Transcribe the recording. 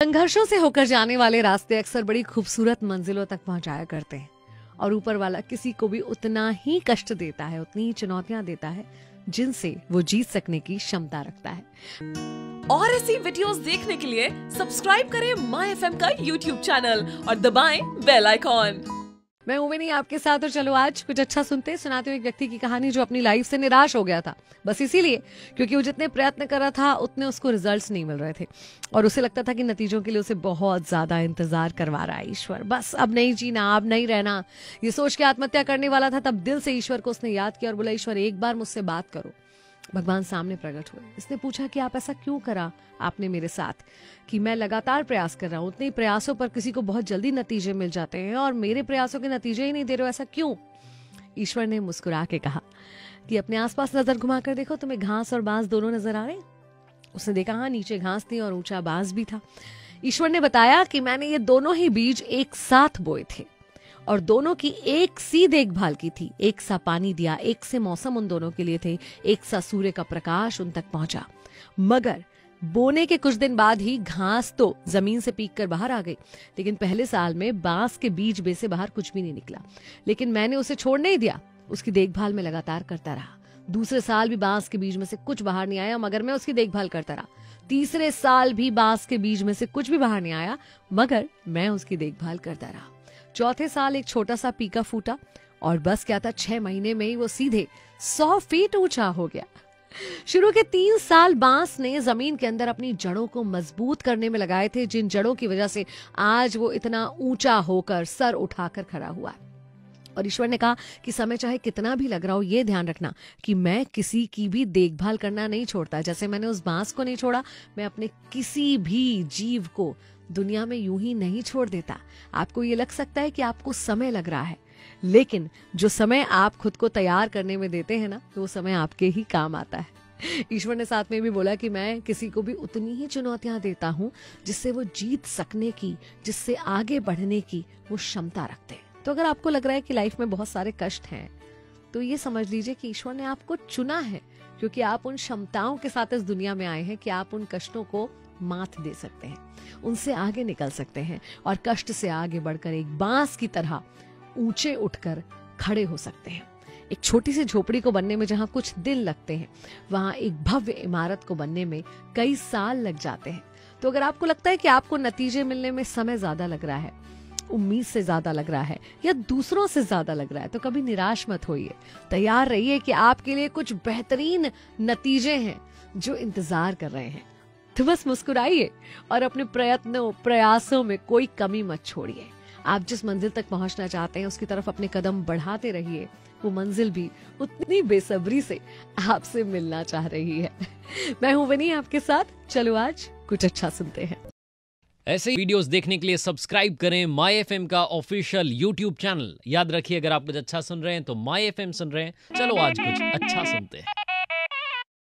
संघर्षों से होकर जाने वाले रास्ते अक्सर बड़ी खूबसूरत मंजिलों तक पहुँचाया करते हैं। और ऊपर वाला किसी को भी उतना ही कष्ट देता है, उतनी ही चुनौतियाँ देता है, जिनसे वो जीत सकने की क्षमता रखता है। और ऐसी वीडियोस देखने के लिए सब्सक्राइब करें माई एफ़ का यूट्यूब चैनल और दबाएँ बेल आइकॉन मैं उम्मीद नहीं आपके साथ और चलो आज कुछ अच्छा सुनते सुनाते हुए एक व्यक्ति की कहानी जो अपनी लाइफ से निराश हो गया था। बस इसीलिए क्योंकि वो जितने प्रयत्न कर रहा था, उतने उसको रिजल्ट्स नहीं मिल रहे थे। और उसे लगता था कि नतीजों के लिए उसे बहुत ज़्यादा इंतज़ार करवा रहा है ईश्वर। बस अब नहीं जीना, अब नहीं रहना। ये सोच के आत्महत्या करने वाला था, तब दिल से ईश्वर को उसने याद किया और बोला, ईश्वर, एक बार मुझसे बात करो। भगवान सामने प्रकट हुए। इसने पूछा कि आप ऐसा क्यों करा? आपने मेरे साथ कि मैं लगातार प्रयास कर रहा हूँ। उतने प्रयासों पर किसी को बहुत जल्दी नतीजे मिल जाते हैं और मेरे प्रयासों के नतीजे ही नहीं दे रहे हो। ऐसा क्यों? ईश्वर ने मुस्कुरा के कहा कि अपने आसपास नज़र घुमा कर देखो, तुम्हें घास और बाँस दोनों नज़र आ रहे उसने देखा हाँ नीचे घास थी और ऊँचा बाँस भी था। ईश्वर ने बताया कि मैंने ये दोनों ही बीज एक साथ बोए थे। और दोनों की एक सी देखभाल की थी। एक सा पानी दिया, एक से मौसम उन दोनों के लिए थे। एक सा सूर्य का प्रकाश उन तक पहुँचा। मगर बोने के कुछ दिन बाद ही घास तो ज़मीन से पीक कर बाहर आ गई। लेकिन पहले साल में बाँस के बीज बे से बाहर कुछ भी नहीं निकला। लेकिन मैंने उसे छोड़ नहीं दिया। उसकी देखभाल में लगातार करता रहा। दूसरे साल भी बाँस के बीज में से कुछ बाहर नहीं आया, मगर मैं उसकी देखभाल करता रहा। तीसरे साल भी बाँस के बीज में से कुछ भी बाहर नहीं आया, मगर मैं उसकी देखभाल करता रहा। चौथे साल एक छोटा सा पीका फूटा और बस क्या था, छह महीने में ही वो सीधे सौ फीट ऊँचा हो गया। शुरू के तीन साल बाँस ने ज़मीन के अंदर अपनी जड़ों को मज़बूत करने में लगाए थे, जिन जड़ों की वजह से आज वो इतना ऊँचा होकर सर उठाकर खड़ा हुआ है। और ईश्वर ने कहा कि समय चाहे कितना भी लग रहा हो, ये ध्यान रखना कि मैं किसी की भी देखभाल करना नहीं छोड़ता। जैसे मैंने उस बाँस को नहीं छोड़ा, मैं अपने किसी भी जीव को दुनिया में यूँ ही नहीं छोड़ देता। आपको ये लग सकता है कि आपको समय लग रहा है। लेकिन जो समय आप खुद को तैयार करने में देते हैं ना तो वो समय आपके ही काम आता है। ईश्वर ने साथ में भी बोला कि मैं किसी को भी उतनी ही चुनौतियाँ देता हूँ, जिससे वो जीत सकने की, जिससे आगे बढ़ने की वो क्षमता रखते हैं। तो अगर आपको लग रहा है कि लाइफ में बहुत सारे कष्ट हैं तो ये समझ लीजिए कि ईश्वर ने आपको चुना है, क्योंकि आप उन क्षमताओं के साथ इस दुनिया में आए हैं कि आप उन कष्टों को मात दे सकते हैं, उनसे आगे निकल सकते हैं और कष्ट से आगे बढ़कर एक बाँस की तरह ऊँचे उठकर खड़े हो सकते हैं। एक छोटी सी झोपड़ी को बनने में जहाँ कुछ दिन लगते हैं, वहाँ एक भव्य इमारत को बनने में कई साल लग जाते हैं। तो अगर आपको लगता है कि आपको नतीजे मिलने में समय ज़्यादा लग रहा है उम्मीद से ज़्यादा लग रहा है या दूसरों से ज़्यादा लग रहा है तो कभी निराश मत होइए। तैयार रहिए कि आपके लिए कुछ बेहतरीन नतीजे हैं जो इंतज़ार कर रहे हैं। तो बस मुस्कुराइए और अपने प्रयत्नों, प्रयासों में कोई कमी मत छोड़िए। आप जिस मंजिल तक पहुँचना चाहते हैं, उसकी तरफ़ अपने कदम बढ़ाते रहिए। वो मंजिल भी उतनी बेसब्री से आपसे मिलना चाह रही है। मैं हूँ वनी आपके साथ। चलो आज कुछ अच्छा सुनते हैं। ऐसे ही वीडियोस देखने के लिए सब्सक्राइब करें माई एफ़ का ऑफिशियल यूट्यूब चैनल। याद रखिए, अगर आप कुछ अच्छा सुन रहे हैं तो माई एफ़ सुन रहे हैं। चलो आज कुछ अच्छा सुनते हैं।